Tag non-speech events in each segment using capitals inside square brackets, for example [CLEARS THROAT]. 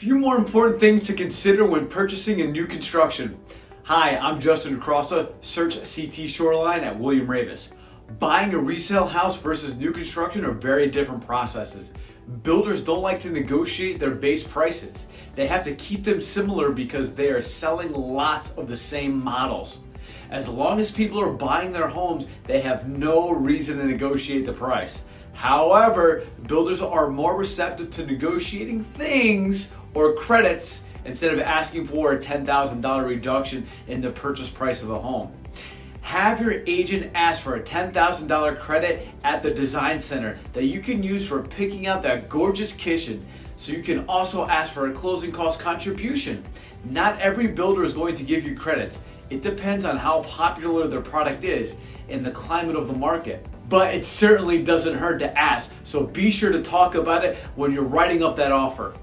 few more important things to consider when purchasing a new construction. Hi, I'm Justin DeCrosta, search CT Shoreline at William Raveis. Buying a resale house versus new construction are very different processes. Builders don't like to negotiate their base prices. They have to keep them similar because they are selling lots of the same models. As long as people are buying their homes, they have no reason to negotiate the price. However, builders are more receptive to negotiating things or credits instead of asking for a $10,000 reduction in the purchase price of a home. Have your agent ask for a $10,000 credit at the design center that you can use for picking out that gorgeous kitchen. So you can also ask for a closing cost contribution. Not every builder is going to give you credits. It depends on how popular their product is and the climate of the market. But it certainly doesn't hurt to ask, so be sure to talk about it when you're writing up that offer.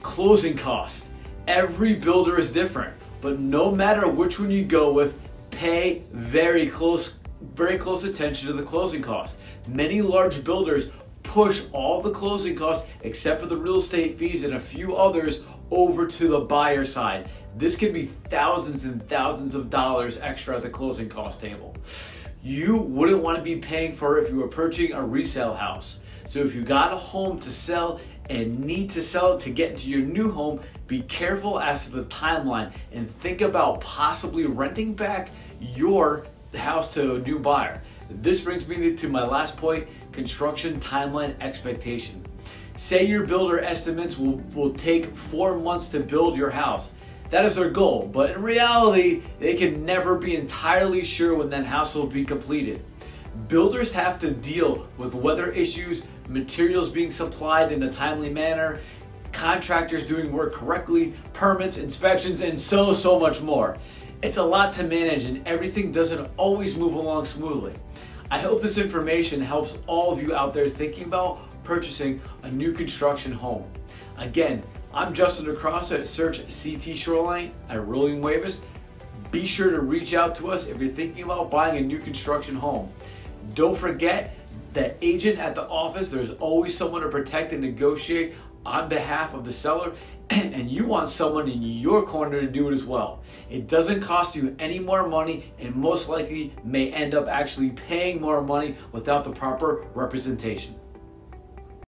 Closing costs. Every builder is different, but no matter which one you go with, pay very close very close attention to the closing costs. Many large builders push all the closing costs except for the real estate fees and a few others over to the buyer side. This could be thousands and thousands of dollars extra at the closing cost table. You wouldn't want to be paying for if you were purchasing a resale house. So if you got a home to sell and need to sell it to get into your new home, be careful as to the timeline and think about possibly renting back your house to a new buyer. This brings me to my last point, construction timeline expectation. Say your builder estimates will, will take four months to build your house. That is their goal, but in reality, they can never be entirely sure when that house will be completed. Builders have to deal with weather issues, materials being supplied in a timely manner, contractors doing work correctly, permits, inspections, and so, so much more. It's a lot to manage and everything doesn't always move along smoothly. I hope this information helps all of you out there thinking about purchasing a new construction home. Again, I'm Justin DeCrosta Search CT Shoreline at William Raveis. Be sure to reach out to us if you're thinking about buying a new construction home. Don't forget that agent at the office, there's always someone to protect and negotiate on behalf of the seller [CLEARS THROAT] and you want someone in your corner to do it as well. It doesn't cost you any more money and most likely may end up actually paying more money without the proper representation.